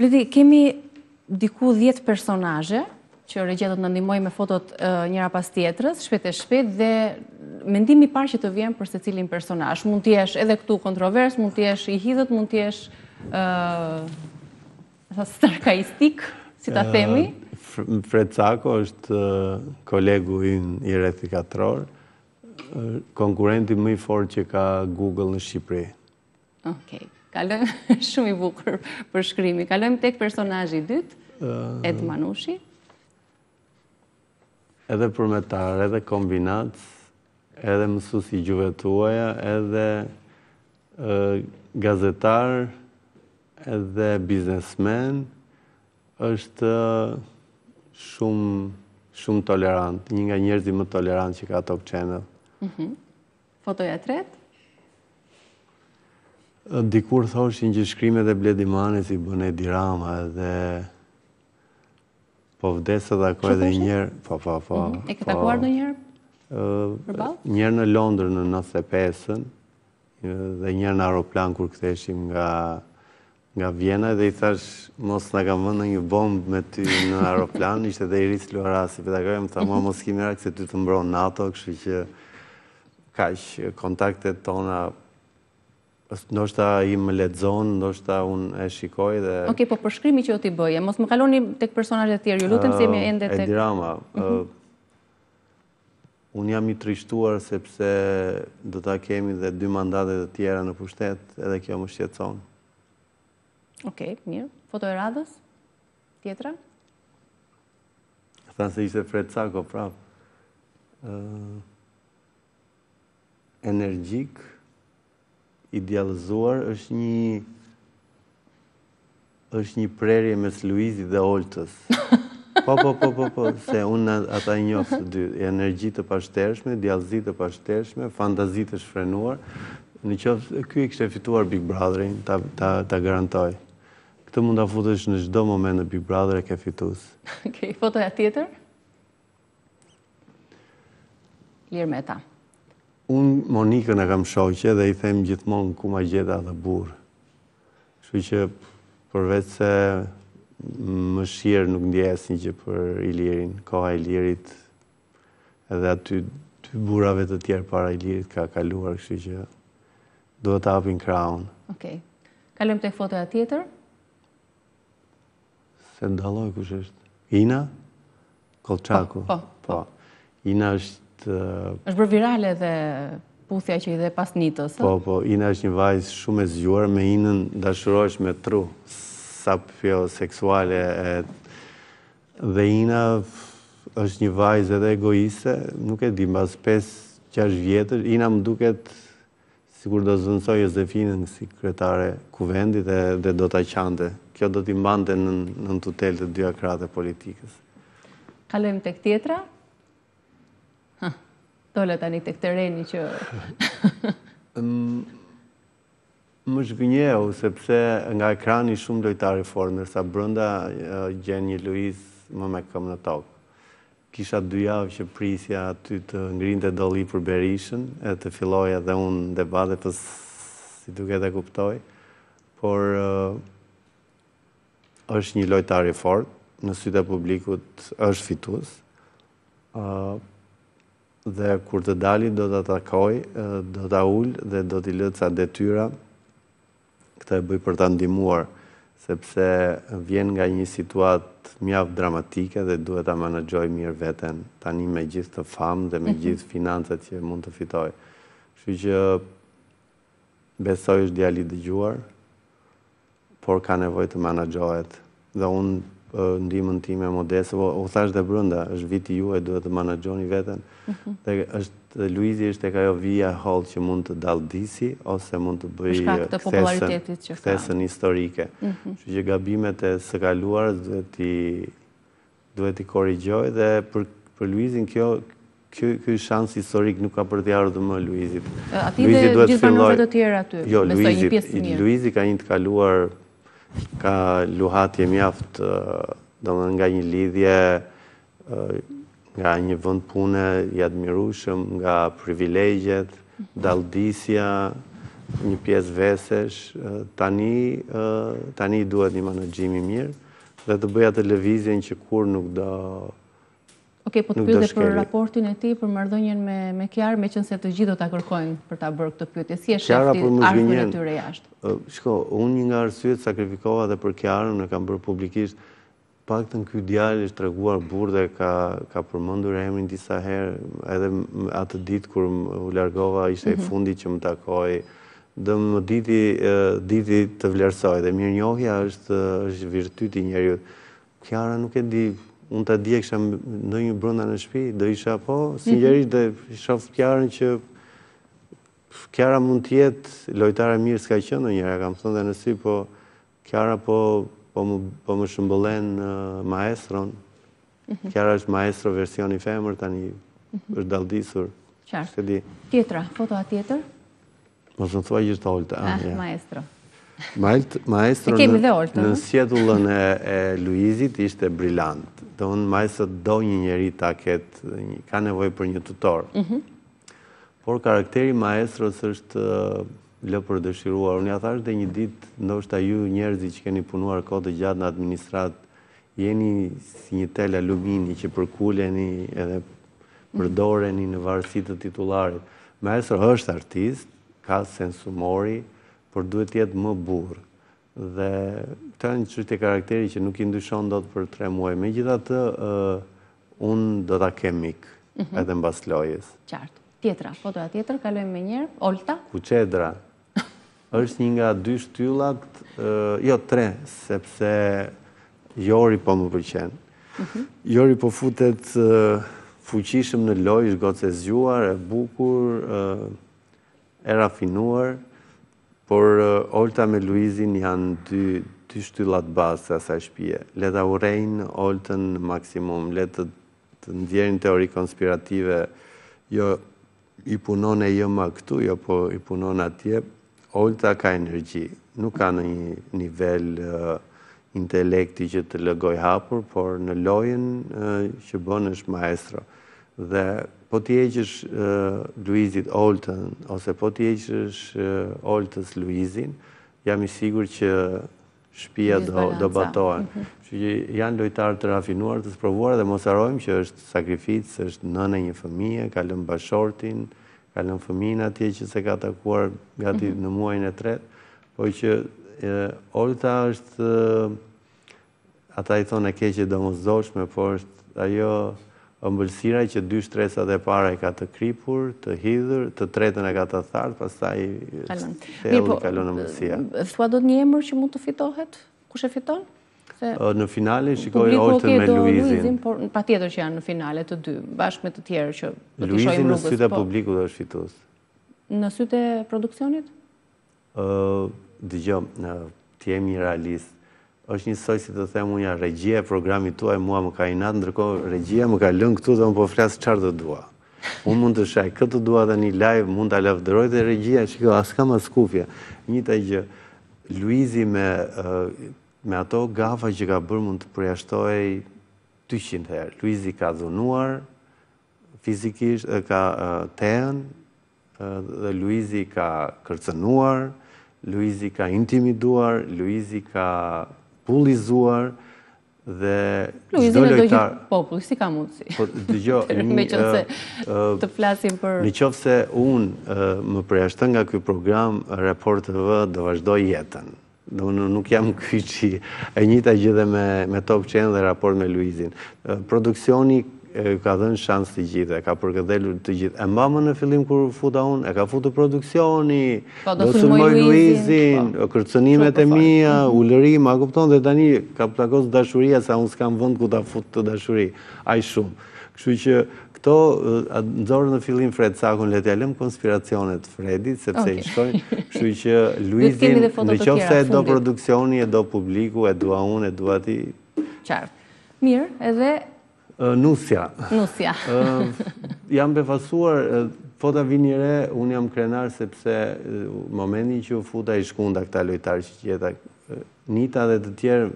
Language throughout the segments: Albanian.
Bledi, kemi diku 10 personazhe, që regjia do të na ndihmojë me fotot njëra pas tjetrës, shpejt e shpejt, dhe mendimi i parë që të vjen për secilin personazh. Mund të jesh edhe këtu kontrovers, mund të jesh i hidhët, mund të jesh sarkastik, si ta themi. Alfred Cako është kolegu i rrethi katror, Konkurrenti më i fortë që ka Google në Shqipëri. Okej. Kalojmë shumë i bukur përshkrimi. Kalojmë tek personazhi i dytë, Edi Manushi. Edhe përmetar, edhe kombinat, edhe mësues i gjuhëve të huaja, edhe gazetar, edhe biznesmen, Është shumë shumë tolerant, një nga njerëzit më tolerantë që ka Top Channel. Mhm. Fotoja e tretë? Dikur thoshin që shkrimet e Bledi Manës i bën Edi Rama dhe po vdes ta takoj edhe një herë, po, po, po. Mhm. E ke takuar ndonjëherë? Një herë në Londër në 95-ën dhe një herë në aeroplan kur ktheheshim nga Nga Vjena edhe i thashë mos na kanë vënë ndonjë bombë me ty në aeroplan, ishte dhe Iris Luarasi, për të kërë, më tha mua mos ki merak se ty të mbron NATO, kështu që kaq kontaktet tona, ndoshta ai më lexon, ndoshta unë e shikoj dhe... Oke, po përshkrimi që do t'i bëje, mos më kaloni tek personazhet e tjerë, ju lutem se jemi ende tek... Edi Rama, mhm. Unë jam i trishtuar sepse do ta kemi dhe dy mandate të tjera në pushtet, edhe kjo më shqetëson. Okej, okay, mirë. Foto e radhës? Tjetra? Tha se ishte Fred Cako, prapë. Uh, energjik. I djallëzuar është një është një prerje mes Luizit dhe Oltës. Po, po, po, po, po, se unë ata i njoh të dy. Energji të pashtershme, djallëzi të pashtershme, fantazi të shfrenuar. Në qoftë, ky e kishte fituar Big Brotherin, ta, ta, ta garantoj. Këtë mund ta futësh në çdo moment në Big Brother e ke fitues. Okej, fotoja tjetër? Ilir Meta. Unë Monikën e kam shoqe dhe i them gjithmonë ku ma gjete atë burrë. Kështu që përveçse mëshirë nuk ndiej asnjë gjë për Ilirin, koha e Ilirit edhe e atyre dy burrave të tjerë para Ilirit ka kaluar, kështu që duhet të hapin krahun. Okej. Kalojmë te fotoja tjetër. S'e dalloj kush është. Ina? Kollçaku. Po, po. po. Ina është... është bërë virale dhe puthja që i dhe pastaj. Po, po, Ina është një vajzë shumë e zgjuar, me Inën dashurohesh me tru, sapioseksuale. Dhe Ina është një vajzë edhe egoiste, nuk e di, mbas 5-6 vjetësh, Ina më duket Sikur do zëvendësojë Jozefinën si kryetare Kuvendit dhe dhe do ta qante. Kjo do t'i mbante nën nën tutelë të dyja krahët e politikës. Kalojmë tek tjetra. Ha, dola tani tek terreni që Më zhgënjeu sepse nga ekrani shumë lojtarë i fortë, ndërsa brenda gjen një Luiz më me këmbë në tokë. Kisha dy javë që prisja aty të ngrinte dolli për Berishën e të filloja dhe unë debatet, po si duket e kuptoi. Por është një lojtar i fortë, në sytë e publikut është fitues. ë dhe kur të dalë do ta takoj, do ta ul dhe do t'i lë ca detyra Këtë e bëj për ta ndihmuar sepse vjen nga një situatë mjaft dramatike dhe duhet ta menaxhojë mirë veten tani me gjithë këtë famë dhe me mhm. gjithë financat që mund të fitojë. Kështu që besoj është djalë i dëgjuar, por ka nevojë të menaxhohet Dhe unë ndihmën time modeste, po u thashë dhe brenda, është viti juaj, duhet të manaxhoni veten. Dhe është Luizi është tek ajo vija e hollë që mund të dalldisi ose mund të bëjë kthesën historike. Kështu që gabimet e së kaluarës duhet t'i Duhet t'i korrigjojë dhe për për Luizin kjo ky ky shans historik nuk ka për t'i ardhur më Luizit. Atij dhe gjithë banorëve të tjerë aty. Jo, Luizi, Luizi ka një të kaluar ka luhatje mjaft domethënë nga një lidhje nga një vend pune i admirueshëm, nga privilegjet, dalldisja, një pjesë vesesh, tani tani duhet një menaxhim i mirë. Dhe të bëjë atë lëvizjen që kur nuk do Okej, po të pyes dhe për raportin e tij, për marrëdhënien me Kiarën, meqenëse të gjithë do të kërkojnë për ta bërë këtë pyetje, si e sheh ti arkën e tyre jashtë? Shiko, unë një nga arsyet, sakrifikova dhe për Kiarën, e kam bërë publikisht, paktën ky djalë është treguar burrë dhe ka përmendur emrin disa herë, edhe atë ditë kur u largova, ishte i mhm. fundit që më takoi Domethënë diti diti të vlerësojë dhe mirënjohja është është virtyt i njeriut. Kiara nuk e di, unë të kisha ndonjë brenda në shtëpi, do isha po, sinqerisht dhe shof Kiarën që Kiara mund të jetë lojtare e mirë s'ka qenë ndonjëherë, ia kam thënë dhe në sy, po Kiara po po më po më shëmbëllen maestron. Mhm. Kiara është maestro versioni femër tani. Mhm. Është dalldisur. Qartë. di. Tjetra, fotoja tjetër? Më zënë thua gjithë të olëtë. Ah, ah maestro. Maestro në sjetullën e Luizit ishte brilant. Dhe unë maestro do një njeri ta ketë, ka nevojë për një tutor. Mhm. Por karakteri i maestros është Lë për të dëshiruar. Unë ia thashë dhe një ditë, ndoshta ju njerëzit që keni punuar kohë të gjatë në administratë, jeni si një tel alumini që përkuleni edhe përdoreni në varësi të titullarit. Maestro është artist, ka sens humori, por duhet të jetë më burrë. Dhe kjo është një çështje karakteri që nuk e ndryshon dot për tre muaj. Megjithatë, unë do ta kem mik mhm. edhe mbas lojës. Qartë. Tjetra, fotoja tjetër, kalojmë menjëherë, Olta. Kuçedra, është një nga dy shtyllat, jo tre, sepse Jori po më pëlqen. Mhm. Jori po futet fuqishëm në lojë, është gocë e zgjuar, e bukur, E rafinuar, por Olta me Luizin janë dy dy shtyllat bazë të asaj shpie. Le ta urrejnë Oltën në maksimum, le të nxjerrin teori konspirative. Jo i punon e jëma këtu, jo po i punon atje. Olta ka energji, nuk ka ndonjë nivel uh, intelekti që të lë gojëhapur, por në lojën uh, që bën është maestro. Dhe po t'i heqësh Luizit Oltën, ose po t'i heqësh Oltës Luizin, jam i sigurt që shpia do boshatiset. Kështu që janë lojtarë të rafinuar, të sprovuar dhe mos harrojmë që është sakrificë, është nënë e një fëmije, ka lënë bashkëshortin, ka lënë fëmijën atje që s'e ka takuar gati në muajin e tretë, por që Olta është Ata i thonë e keqe e domosdoshme, por është ajo ëmbëlsira që dy shtresat e para i ka të kripur, të hidhur, të tretën e ka të thartë, pastaj thellë kalon ëmbëlsia. Thuaj dot një emër që mund ta fitojë? Kush e fiton? Në finale shikoj Oltën me Luizin. Patjetër që janë në finale të dy, bashkë me të tjerë që do të shojmë rrugës. Luizi në sytë e publikut është fitues. Në sytë e produksionit? Dëgjo, të jemi realistë. Është njësoj si të them unë ja regjia e programit tuaj mua më ka inat, ndërkohë regjia më ka lënë këtu dhe unë po flas çfarë të dua. Unë mund të shaj kë të dua tani live, mund ta lavdëroj dhe regjia, shiko, as kam as kufje. E njëjta gjë, Luizi me me ato gafa që ka bërë mund të përjashtohej 200 herë. Luizi ka dhunuar fizikisht, ka thën, Dhe Luizi ka kërcënuar, Luizi ka intimiduar, Luizi ka bullizuar dhe çdo lojtar... Luizin e do gjithë populli, si ka mundësi? Po, dëgjo, një... Të flasim për... Në qoftë se unë më përjashton nga ky program, Report TV do vazhdojë jetën. Unë nuk jam kyçi. E njëjta gjë dhe me Top Channel në raport me Luizin. Produksioni ju ka dhënë shans të gjithëve, ka përkëdhelur të gjithë. E mban mend në fillim kur futa unë, e ka futur produksioni. Po, do sulmoj Luizin, po. kërcënimet e mia, mhm. ulërim, a kupton dhe tani ka plakos dashuria sa unë s'kam vend ku ta fut këtë dashuri. Aq shumë. Kështu që këto nxorën në fillim Fred Sakun, le t'ia lëmë konspiracionet Fredit sepse i shkojnë. Kështu që Luizin, në qoftë se e do produksioni, e do publiku, e dua unë, e dua ti. Qartë. Mirë, edhe Nusja. Nusja. Jam befasuar, po ta vini re, unë jam krenar sepse momentin që u futa i shkunda këta lojtarë që gjeta. Nita dhe të tjerë,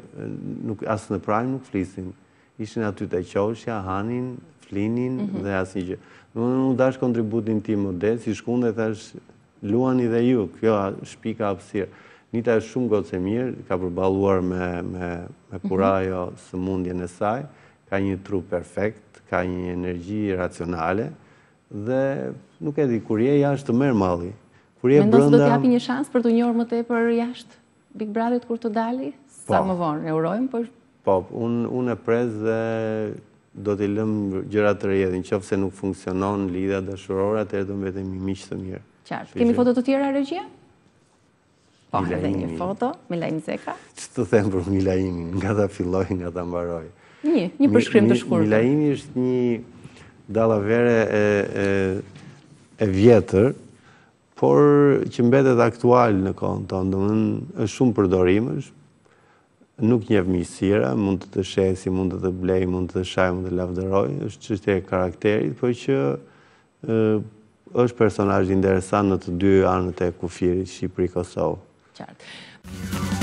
as në prime nuk flisin. Ishin aty te qoshja, hanin, flinin dhe asnjë gjë. Domethënë unë dhashë kontributin tim modest, i shkunda dhe thashë luani dhe ju, kjo shtëpi ka hapësirë. Nita është shumë gocë e mirë, ka përballuar me me me kurajo sëmundjen e saj, ka një trup perfekt, ka një energji racionale dhe nuk e di, kur je jashtë të merr malli. Kur je brenda Mendon se do t'i japi një shans për t'u njohur më tepër jashtë? Big Brother kur të dalë? Po. Sa më vonë, e urojmë, por... Po, unë e pres dhe do t'i lëmë gjërat të rrjedhin, në qoftë se nuk funksionon lidhja dashurore, atëherë do mbetemi miq të mirë. Qartë, kemi foto të tjera regjia? Po, edhe një foto, Milaim Zeka. Ç'të them për Milaimin, nga ta filloj, nga ta mbaroj. Një, një përshkrim të shkurtër. Milaimi është një dallavere e vjetër, por që mbetet aktual në kohën tonë, domethënë është shumë përdorimësh, nuk njeh miqësira, mund të të shesë, mund të të blejë, mund të të shajë, mund të lavdërojë, është çështje e karakterit, por që është personazh interesant në të dy anët e kufirit Shqipëri-Kosovë. Qartë.